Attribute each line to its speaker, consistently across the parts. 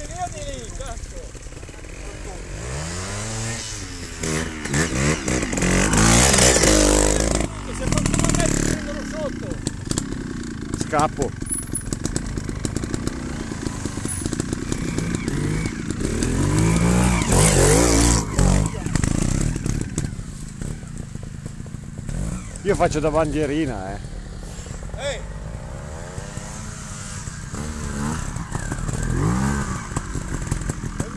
Speaker 1: Tenete! Scappo! Io faccio da bandierina, eh!
Speaker 2: Hey.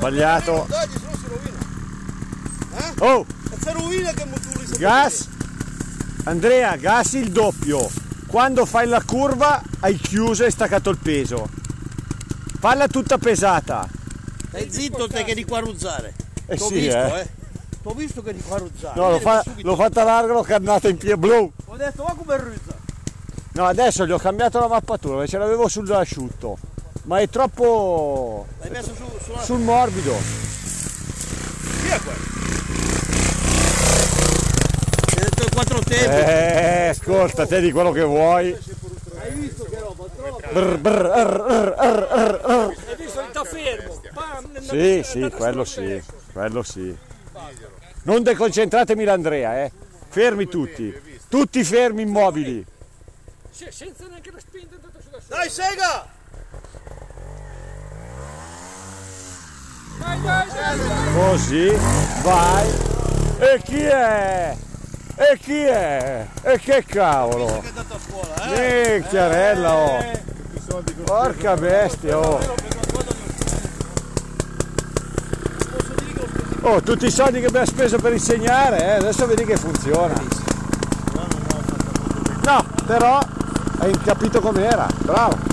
Speaker 1: Sbagliato.
Speaker 2: Dai, se no si rovina. Eh?
Speaker 1: Oh,
Speaker 2: E se rovina che motore si
Speaker 1: gas. Andrea, gas il doppio. Quando fai la curva hai chiuso e staccato il peso. Palla tutta pesata.
Speaker 2: Stai zitto te che di quaruzzare.
Speaker 1: Eh
Speaker 2: T'ho
Speaker 1: sì,
Speaker 2: visto,
Speaker 1: eh.
Speaker 2: eh. T'ho visto che di quaruzzare.
Speaker 1: No, l'ho,
Speaker 2: Vieni
Speaker 1: fa- l'ho fatta larga, l'ho cannata in piedi blu.
Speaker 2: Ho detto, ma come ruzza?
Speaker 1: No, adesso gli ho cambiato la mappatura, perché ce l'avevo sull'asciutto. Ma è troppo
Speaker 2: L'hai messo su, sulla...
Speaker 1: sul morbido.
Speaker 2: Via qua. Ti ho detto quattro tempi.
Speaker 1: Eh, ascolta, te di quello che vuoi.
Speaker 2: Hai visto che roba? Troppo.
Speaker 1: Brr, brr, arr, arr, arr, arr, arr.
Speaker 3: Hai visto il sta fermo? Pam,
Speaker 1: Sì, sì, quello sì, quello sì. Non deconcentratemi l'Andrea, eh. Fermi tutti. Tutti fermi immobili.
Speaker 3: Senza neanche la spinta è andata sulla sua.
Speaker 2: Dai, sega!
Speaker 3: Dai, dai, dai, dai.
Speaker 1: Così, vai. E chi è? E chi è? E che cavolo?
Speaker 2: Che è andato a scuola, eh?
Speaker 1: Minchiarella, oh. Porca bestia, oh. Oh, tutti i soldi che abbiamo speso per insegnare, eh, adesso vedi che funziona. No, però hai capito com'era, bravo.